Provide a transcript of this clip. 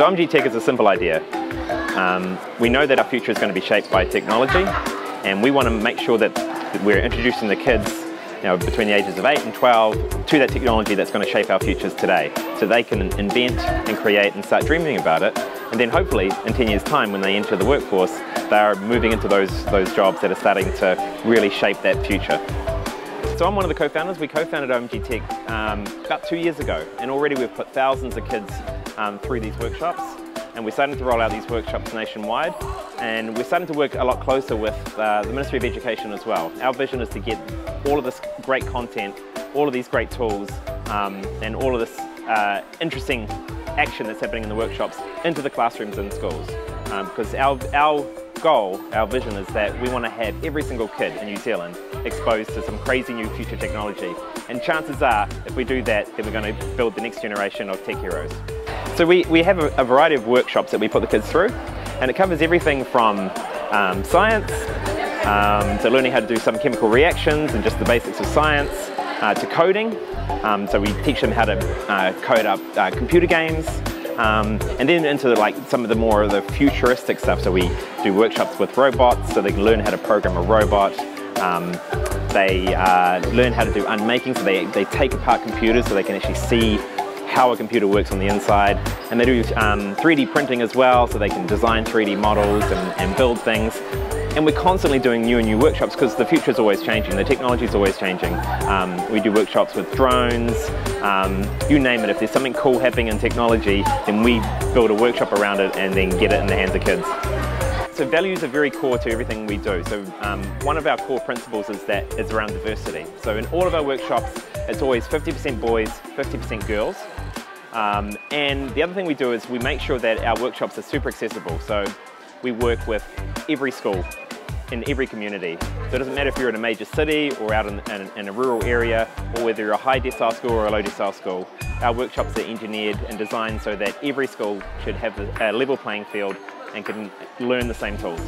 So OMG Tech is a simple idea. Um, we know that our future is going to be shaped by technology and we want to make sure that we're introducing the kids you know, between the ages of 8 and 12 to that technology that's going to shape our futures today. So they can invent and create and start dreaming about it. And then hopefully in 10 years time when they enter the workforce, they're moving into those, those jobs that are starting to really shape that future. So I'm one of the co-founders. We co-founded OMG Tech um, about two years ago and already we've put thousands of kids um, through these workshops and we're starting to roll out these workshops nationwide and we're starting to work a lot closer with uh, the Ministry of Education as well. Our vision is to get all of this great content, all of these great tools um, and all of this uh, interesting action that's happening in the workshops into the classrooms and schools um, because our, our goal, our vision is that we want to have every single kid in New Zealand exposed to some crazy new future technology and chances are if we do that then we're going to build the next generation of tech heroes. So we, we have a, a, variety of workshops that we put the kids through and it covers everything from um, science um, to learning how to do some chemical reactions and just the basics of science uh, to coding. Um, so we teach them how to uh, code up uh, computer games um, and then into like some of the more of the futuristic stuff. So we do workshops with robots so they can learn how to program a robot. Um, they uh, learn how to do unmaking, so they, they take apart computers so they can actually see how a computer works on the inside. And they do um, 3D printing as well, so they can design 3D models and, and build things. And we're constantly doing new and new workshops because the future is always changing, the technology is always changing. Um, we do workshops with drones, um, you name it. If there's something cool happening in technology, then we build a workshop around it and then get it in the hands of kids. So values are very core to everything we do. So um, one of our core principles is that is around diversity. So in all of our workshops, it's always 50% boys, 50% girls. Um, and the other thing we do is we make sure that our workshops are super accessible. So we work with every school in every community. So it doesn't matter if you're in a major city or out in, in, in a rural area or whether you're a high decile school or a low decile school. Our workshops are engineered and designed so that every school should have a level playing field and can learn the same tools.